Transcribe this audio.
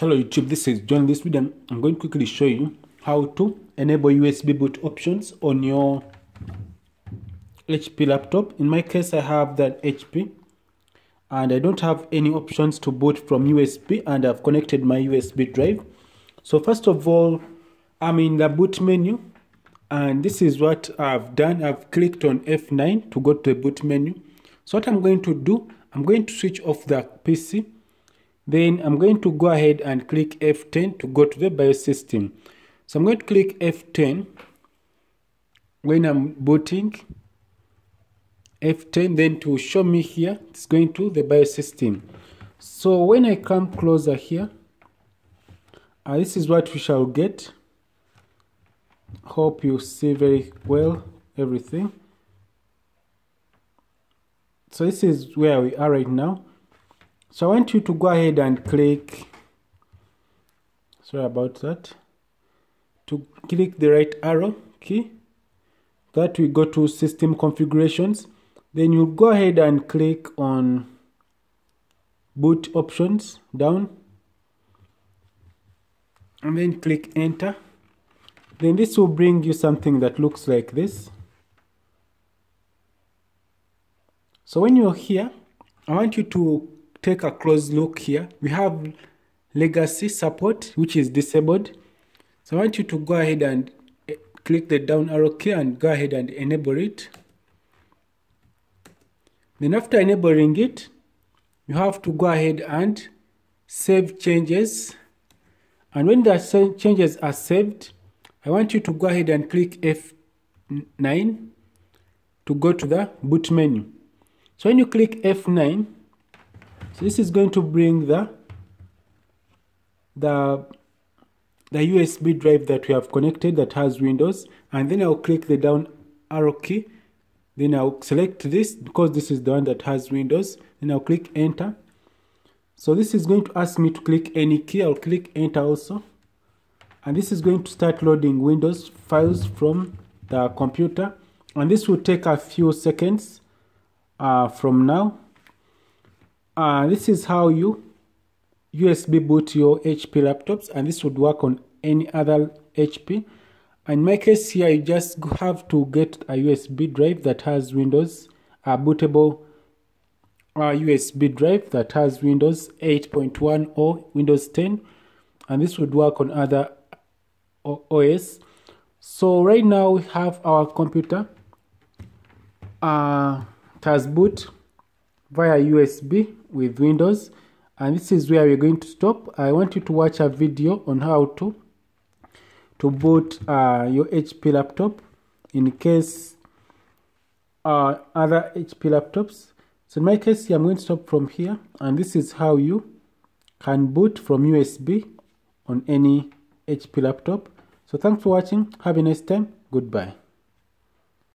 Hello YouTube, this is John. This video I'm going to quickly show you how to enable USB boot options on your HP laptop. In my case, I have that HP and I don't have any options to boot from USB and I've connected my USB drive. So first of all, I'm in the boot menu and this is what I've done. I've clicked on F9 to go to the boot menu. So what I'm going to do, I'm going to switch off the PC then I'm going to go ahead and click F10 to go to the BIOS system. So I'm going to click F10 when I'm booting. F10 then to show me here, it's going to the BIOS system. So when I come closer here, uh, this is what we shall get. Hope you see very well everything. So this is where we are right now. So I want you to go ahead and click, sorry about that, to click the right arrow key. That we go to system configurations. Then you go ahead and click on boot options down and then click enter. Then this will bring you something that looks like this. So when you're here, I want you to take a close look here, we have legacy support, which is disabled. So I want you to go ahead and eh, click the down arrow key and go ahead and enable it. Then after enabling it, you have to go ahead and save changes. And when the changes are saved, I want you to go ahead and click F9 to go to the boot menu. So when you click F9, so this is going to bring the the the USB drive that we have connected that has Windows. And then I'll click the down arrow key. Then I'll select this because this is the one that has Windows. Then I'll click enter. So this is going to ask me to click any key. I'll click enter also. And this is going to start loading Windows files from the computer. And this will take a few seconds uh, from now uh, this is how you USB boot your HP laptops and this would work on any other HP. In my case here, you just have to get a USB drive that has Windows, a bootable uh, USB drive that has Windows 8.1 or Windows 10 and this would work on other OS. So right now we have our computer. Uh, it has boot via USB with Windows and this is where we're going to stop. I want you to watch a video on how to to boot uh, your HP laptop in case uh, other HP laptops. So in my case I'm going to stop from here and this is how you can boot from USB on any HP laptop. So thanks for watching. Have a nice time. Goodbye.